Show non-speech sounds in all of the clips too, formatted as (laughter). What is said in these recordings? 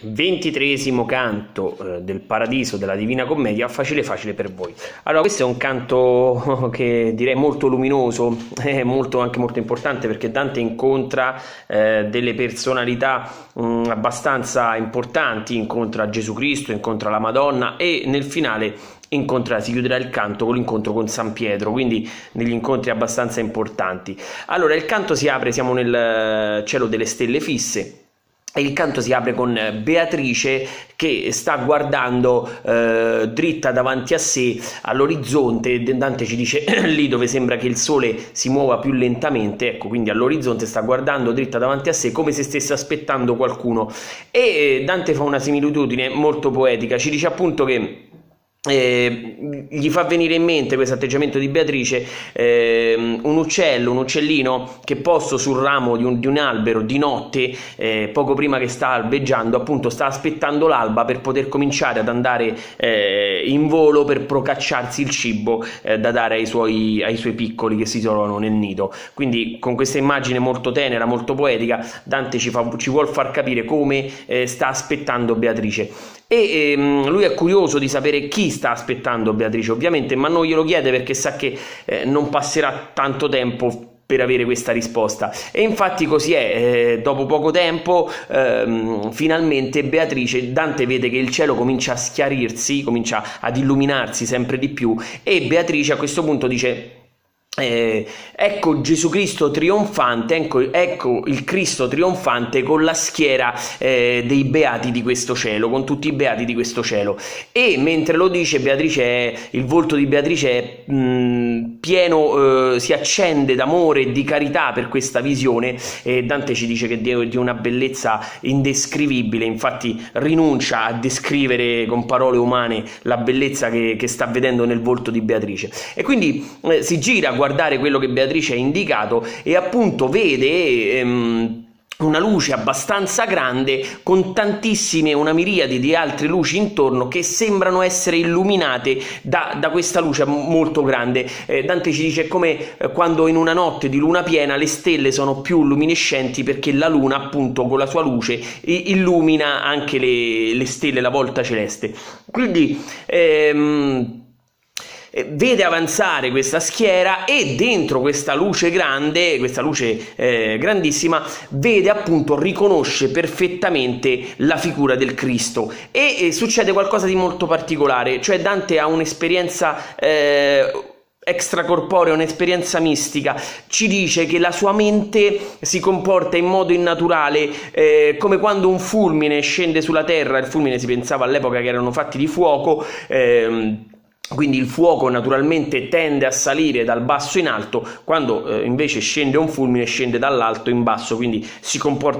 Ventitresimo canto eh, del Paradiso della Divina Commedia, facile facile per voi. Allora, questo è un canto (laughs) che direi molto luminoso, è (laughs) molto, anche molto importante perché Dante incontra eh, delle personalità mh, mm, abbastanza importanti, incontra Gesù Cristo, incontra la Madonna e nel finale incontrerà, si chiuderà il canto con l'incontro con San Pietro, quindi degli incontri abbastanza importanti. Allora, il canto si apre, siamo nel eh, cielo delle stelle fisse il canto si apre con Beatrice che sta guardando eh, dritta davanti a sé all'orizzonte. Dante ci dice (clears throat) lì dove sembra che il sole si muova più lentamente, ecco, quindi all'orizzonte sta guardando dritta davanti a sé come se stesse aspettando qualcuno. E Dante fa una similitudine molto poetica, ci dice appunto che eh, gli fa venire in mente questo atteggiamento di Beatrice eh, un uccello, un uccellino che posto sul ramo di un, di un albero di notte, eh, poco prima che sta albeggiando, appunto sta aspettando l'alba per poter cominciare ad andare eh, in volo per procacciarsi il cibo eh, da dare ai suoi, ai suoi piccoli che si trovano nel nido. Quindi con questa immagine molto tenera, molto poetica, Dante ci, fa, ci vuol far capire come eh, sta aspettando Beatrice e ehm, lui è curioso di sapere chi sta aspettando Beatrice ovviamente ma non glielo chiede perché sa che eh, non passerà tanto tempo per avere questa risposta. E infatti così è eh, dopo poco tempo ehm, finalmente Beatrice Dante vede che il cielo comincia a schiarirsi comincia ad illuminarsi sempre di più e Beatrice a questo punto dice eh, ecco Gesù Cristo trionfante, ecco, ecco, il Cristo trionfante con la schiera eh, dei beati di questo cielo, con tutti i beati di questo cielo. E mentre lo dice, Beatrice il volto di Beatrice è mh, pieno, eh, si accende d'amore e di carità per questa visione. E Dante ci dice che è di una bellezza indescrivibile, infatti rinuncia a descrivere con parole umane la bellezza che, che sta vedendo nel volto di Beatrice. E quindi eh, si gira guardare quello che Beatrice ha indicato e appunto vede ehm, una luce abbastanza grande con tantissime, una miriade di altre luci intorno che sembrano essere illuminate da, da questa luce molto grande. Eh, Dante ci dice come eh, quando in una notte di luna piena le stelle sono più luminescenti perché la luna appunto con la sua luce illumina anche le, le stelle, la volta celeste. Quindi ehm, eh, vede avanzare questa schiera e dentro questa luce grande, questa luce eh, grandissima, vede appunto, riconosce perfettamente la figura del Cristo. E, e succede qualcosa di molto particolare, cioè Dante ha un'esperienza eh, extracorporea, un'esperienza mistica, ci dice che la sua mente si comporta in modo innaturale, eh, come quando un fulmine scende sulla terra, il fulmine si pensava all'epoca che erano fatti di fuoco, eh, quindi il fuoco naturalmente tende a salire dal basso in alto, quando eh, invece scende un fulmine scende dall'alto in basso, quindi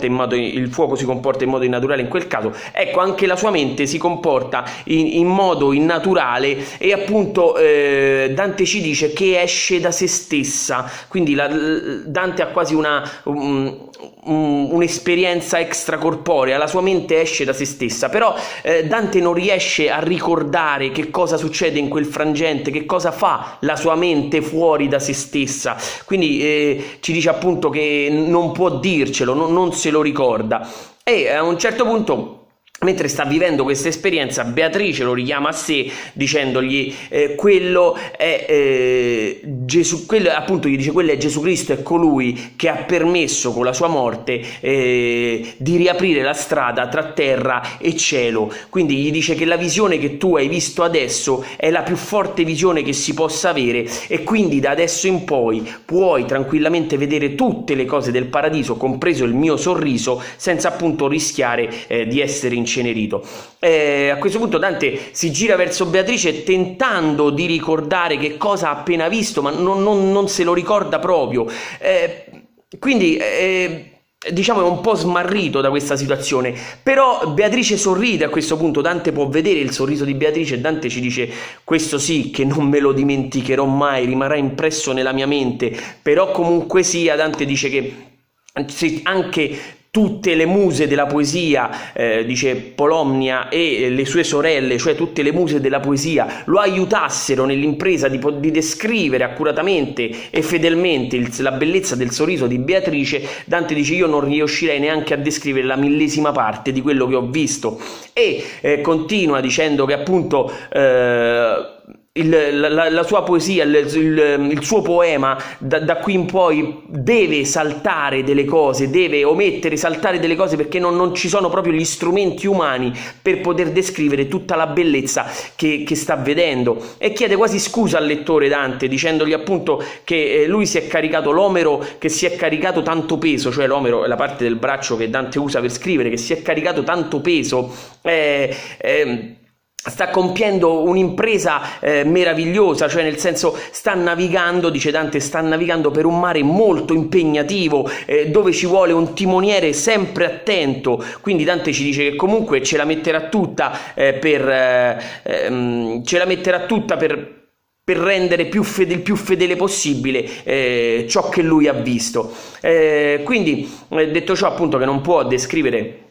in modo, il fuoco si comporta in modo innaturale in quel caso. Ecco, anche la sua mente si comporta in, in modo innaturale e appunto eh, Dante ci dice che esce da se stessa, quindi la, Dante ha quasi una... Um, un'esperienza extracorporea, la sua mente esce da se stessa, però eh, Dante non riesce a ricordare che cosa succede in quel frangente, che cosa fa la sua mente fuori da se stessa, quindi eh, ci dice appunto che non può dircelo, non, non se lo ricorda. E a un certo punto Mentre sta vivendo questa esperienza, Beatrice lo richiama a sé dicendogli eh, quello è eh, Gesù, quello, appunto gli dice quello è Gesù Cristo, è colui che ha permesso con la sua morte eh, di riaprire la strada tra terra e cielo. Quindi gli dice che la visione che tu hai visto adesso è la più forte visione che si possa avere e quindi da adesso in poi puoi tranquillamente vedere tutte le cose del paradiso, compreso il mio sorriso, senza appunto rischiare eh, di essere in incenerito. Eh, a questo punto Dante si gira verso Beatrice tentando di ricordare che cosa ha appena visto, ma non, non, non se lo ricorda proprio. Eh, quindi eh, diciamo è un po' smarrito da questa situazione però Beatrice sorride a questo punto Dante può vedere il sorriso di Beatrice e Dante ci dice questo sì che non me lo dimenticherò mai rimarrà impresso nella mia mente però comunque sia Dante dice che anche tutte le muse della poesia, eh, dice Polomnia, e le sue sorelle, cioè tutte le muse della poesia, lo aiutassero nell'impresa di, di descrivere accuratamente e fedelmente il, la bellezza del sorriso di Beatrice, Dante dice io non riuscirei neanche a descrivere la millesima parte di quello che ho visto. E eh, continua dicendo che appunto eh, il, la, la, sua poesia, il, il, il suo poema da, da, qui in poi deve saltare delle cose, deve omettere, saltare delle cose perché non, non, ci sono proprio gli strumenti umani per poter descrivere tutta la bellezza che, che, sta vedendo e chiede quasi scusa al lettore Dante dicendogli appunto che eh, lui si è caricato l'omero che si è caricato tanto peso, cioè l'omero è la parte del braccio che Dante usa per scrivere, che si è caricato tanto peso. Eh, eh, sta compiendo un'impresa eh, meravigliosa, cioè nel senso sta navigando, dice Dante, sta navigando per un mare molto impegnativo eh, dove ci vuole un timoniere sempre attento, quindi Dante ci dice che comunque ce la metterà tutta eh, per eh, ehm, ce la metterà tutta per per rendere più fede, il più fedele possibile eh, ciò che lui ha visto. Eh, quindi, detto ciò, appunto, che non può descrivere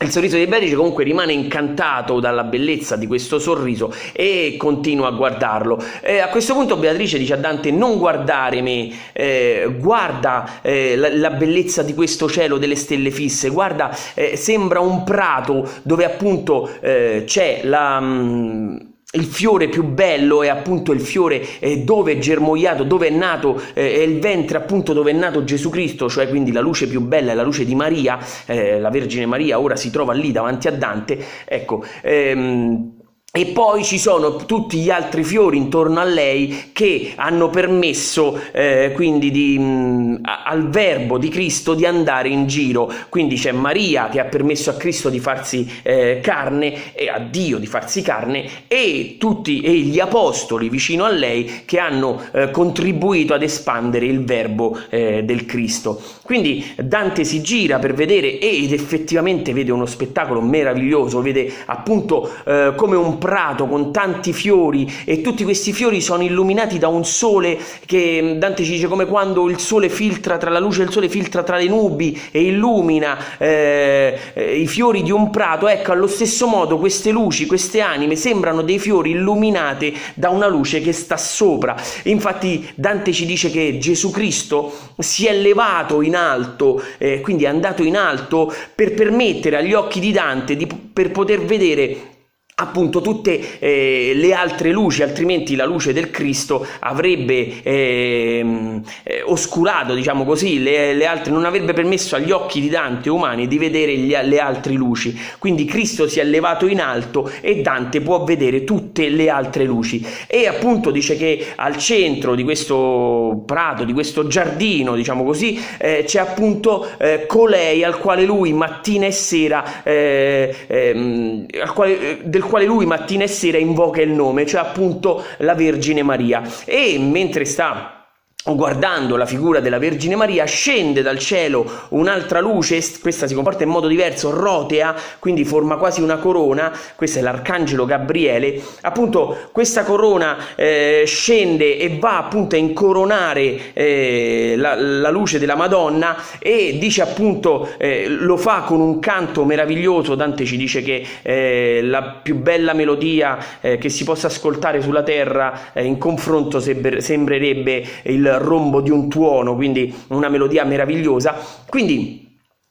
il sorriso di Beatrice comunque rimane incantato dalla bellezza di questo sorriso e continua a guardarlo. Eh, a questo punto Beatrice dice a Dante non guardare me, eh, guarda eh, la, la, bellezza di questo cielo delle stelle fisse, guarda, eh, sembra un prato dove appunto eh, c'è la... Mh, mm, il fiore più bello è appunto il fiore eh, dove è germogliato, dove è nato, eh, è il ventre appunto dove è nato Gesù Cristo, cioè quindi la luce più bella è la luce di Maria, eh, la Vergine Maria ora si trova lì davanti a Dante, ecco. Ehm, e poi ci sono tutti gli altri fiori intorno a lei che hanno permesso eh, quindi di, mh, mm, al verbo di Cristo di andare in giro. Quindi c'è Maria che ha permesso a Cristo di farsi eh, carne e a Dio di farsi carne e tutti e gli apostoli vicino a lei che hanno eh, contribuito ad espandere il verbo eh, del Cristo. Quindi Dante si gira per vedere ed effettivamente vede uno spettacolo meraviglioso, vede appunto eh, come un prato con tanti fiori e tutti questi fiori sono illuminati da un sole che Dante ci dice come quando il sole filtra tra la luce del sole filtra tra le nubi e illumina eh, eh, i fiori di un prato. Ecco allo stesso modo queste luci queste anime sembrano dei fiori illuminate da una luce che sta sopra. Infatti Dante ci dice che Gesù Cristo si è levato in alto eh, quindi è andato in alto per permettere agli occhi di Dante di, per poter vedere appunto tutte eh, le altre luci, altrimenti la luce del Cristo avrebbe ehm, eh, oscurato, diciamo così, le, le, altre, non avrebbe permesso agli occhi di Dante umani di vedere gli, le altre luci. Quindi Cristo si è elevato in alto e Dante può vedere tutte le altre luci. E appunto dice che al centro di questo prato, di questo giardino, diciamo così, eh, c'è appunto eh, colei al quale lui mattina e sera, eh, ehm, eh, del quale lui mattina e sera invoca il nome, cioè appunto la Vergine Maria. E mentre sta guardando la figura della Vergine Maria, scende dal cielo un'altra luce, questa si comporta in modo diverso, rotea, quindi forma quasi una corona, questo è l'arcangelo Gabriele, appunto questa corona eh, scende e va appunto a incoronare eh, la, la, luce della Madonna e dice appunto, eh, lo fa con un canto meraviglioso, Dante ci dice che eh, la più bella melodia eh, che si possa ascoltare sulla terra eh, in confronto sembrerebbe il rombo di un tuono, quindi una melodia meravigliosa. Quindi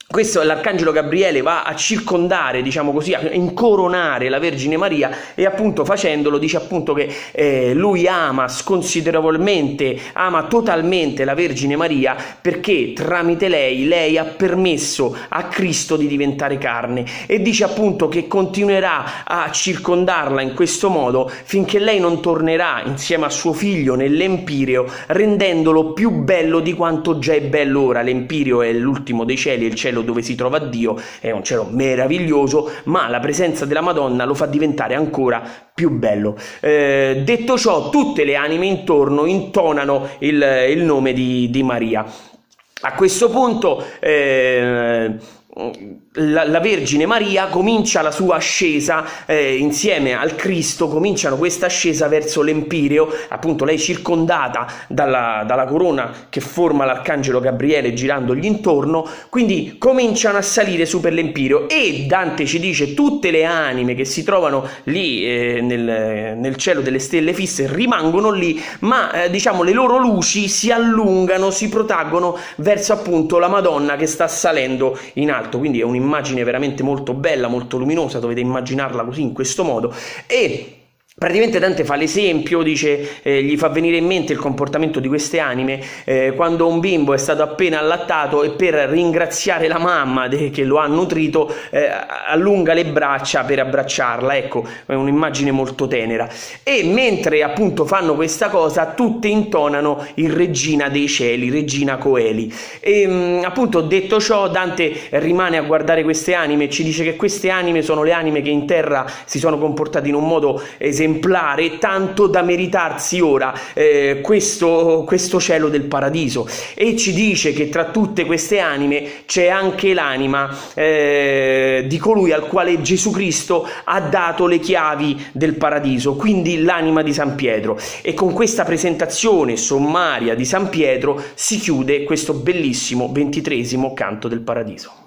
questo l'arcangelo Gabriele va a circondare, diciamo così, a incoronare la Vergine Maria e appunto facendolo dice appunto che eh, lui ama sconsiderevolmente, ama totalmente la Vergine Maria perché tramite lei, lei ha permesso a Cristo di diventare carne e dice appunto che continuerà a circondarla in questo modo finché lei non tornerà insieme a suo figlio nell'Empireo rendendolo più bello di quanto già è bello ora. L'Empireo è l'ultimo dei cieli, il cielo cielo dove si trova Dio, è un cielo meraviglioso, ma la presenza della Madonna lo fa diventare ancora più bello. Eh, detto ciò, tutte le anime intorno intonano il, il nome di, di Maria. A questo punto eh, la, la, Vergine Maria comincia la sua ascesa eh, insieme al Cristo, cominciano questa ascesa verso l'Empireo, appunto lei circondata dalla, dalla corona che forma l'arcangelo Gabriele girandogli intorno, quindi cominciano a salire su per l'Empireo e Dante ci dice tutte le anime che si trovano lì eh, nel, nel, cielo delle stelle fisse rimangono lì, ma eh, diciamo le loro luci si allungano, si protraggono verso appunto la Madonna che sta salendo in alto, quindi è un'immagine veramente molto bella, molto luminosa, dovete immaginarla così in questo modo. E Praticamente Dante fa l'esempio, dice, eh, gli fa venire in mente il comportamento di queste anime eh, quando un bimbo è stato appena allattato e per ringraziare la mamma de, che lo ha nutrito eh, allunga le braccia per abbracciarla, ecco, è un'immagine molto tenera. E mentre appunto fanno questa cosa, tutte intonano il Regina dei cieli, Regina Coeli. E mh, appunto detto ciò, Dante rimane a guardare queste anime e ci dice che queste anime sono le anime che in terra si sono comportate in un modo esemplare esemplare tanto da meritarsi ora eh, questo, questo cielo del paradiso e ci dice che tra tutte queste anime c'è anche l'anima eh, di colui al quale Gesù Cristo ha dato le chiavi del paradiso, quindi l'anima di San Pietro e con questa presentazione sommaria di San Pietro si chiude questo bellissimo ventitresimo canto del paradiso.